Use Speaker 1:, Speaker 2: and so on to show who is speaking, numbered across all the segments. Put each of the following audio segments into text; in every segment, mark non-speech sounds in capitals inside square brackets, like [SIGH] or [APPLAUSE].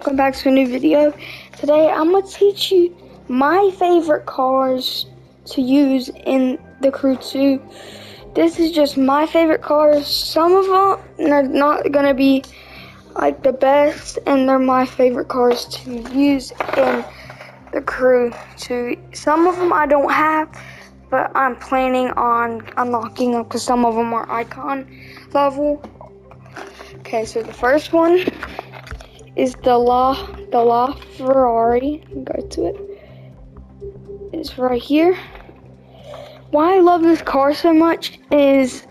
Speaker 1: welcome back to a new video. Today I'm going to teach you my favorite cars to use in the Crew 2. This is just my favorite cars. Some of them are not going to be like the best and they're my favorite cars to use in the Crew 2. Some of them I don't have but I'm planning on unlocking them because some of them are icon level. Okay, so the first one is the La the La Ferrari. Go to it. It's right here. Why I love this car so much is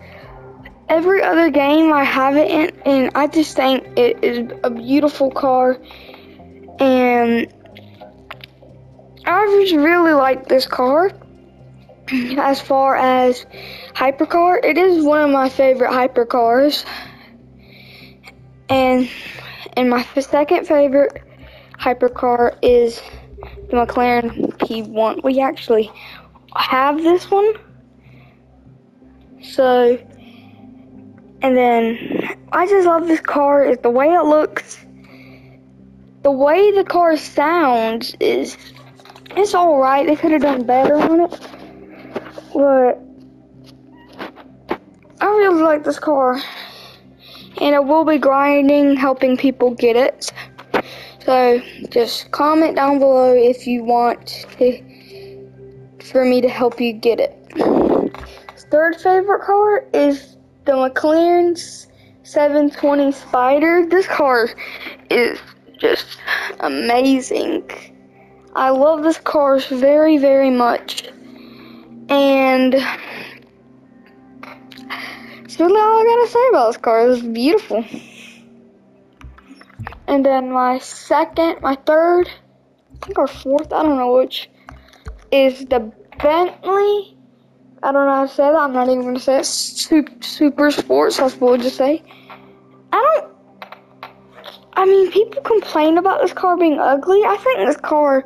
Speaker 1: every other game I have it in, and I just think it is a beautiful car, and I just really like this car. [CLEARS THROAT] As far as hypercar, it is one of my favorite hypercars, and and my second favorite hypercar is the McLaren P1. We actually have this one. So, and then I just love this car. Is the way it looks, the way the car sounds is, it's all right. They could have done better on it, but I really like this car and I will be grinding, helping people get it. So just comment down below if you want to, for me to help you get it. Third favorite car is the McLaren 720 Spider. This car is just amazing. I love this car very, very much. And really all I gotta say about this car. It's beautiful. And then my second, my third, I think our fourth, I don't know which, is the Bentley. I don't know how to say that. I'm not even gonna say it. Super, super sports. That's what would just say. I don't. I mean, people complain about this car being ugly. I think this car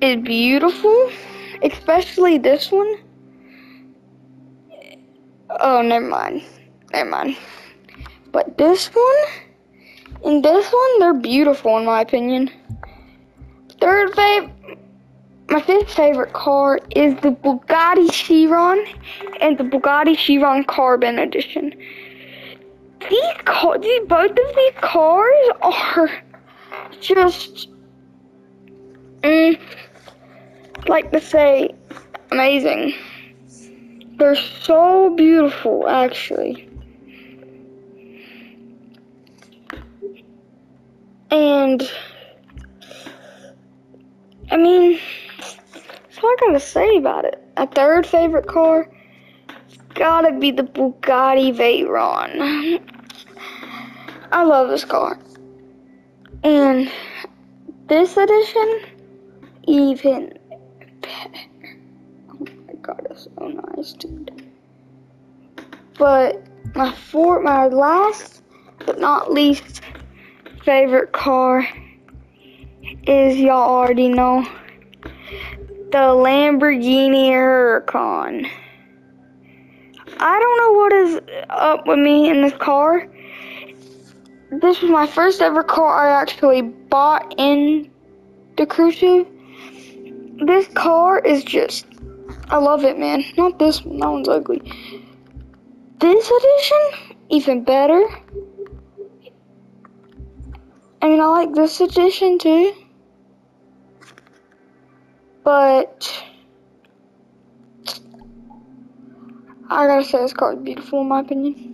Speaker 1: is beautiful, especially this one. Oh, never mind. Never mind. But this one and this one, they're beautiful in my opinion. Third favorite, my fifth favorite car is the Bugatti Chiron and the Bugatti Chiron Carbon Edition. These cars, these, both of these cars are just, mm, like to say, amazing. They're so beautiful, actually. And, I mean, that's all I gotta say about it. A third favorite car, gotta be the Bugatti Veyron. I love this car. And this edition, even dude. But my fourth, my last but not least favorite car is y'all already know the Lamborghini Huracan. I don't know what is up with me in this car. This was my first ever car I actually bought in the Cruise. This car is just I love it, man. Not this one. That one's ugly. This edition, even better. I mean, I like this edition too. But I gotta say, this car is beautiful in my opinion.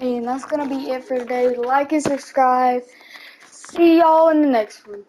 Speaker 1: And that's gonna be it for today. Like and subscribe. See y'all in the next one.